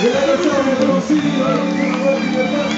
Generación reconocida, libertad.